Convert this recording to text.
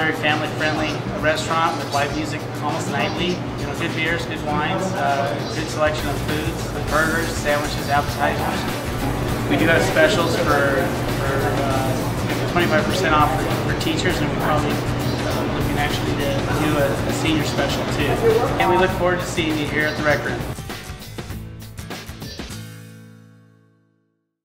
very family-friendly restaurant with live music almost nightly. You know, good beers, good wines, uh, good selection of foods, burgers, sandwiches, appetizers. We do have specials for, for uh, 25% off for, for teachers, and we're probably uh, looking actually to do a, a senior special too. And we look forward to seeing you here at the Wrec Room.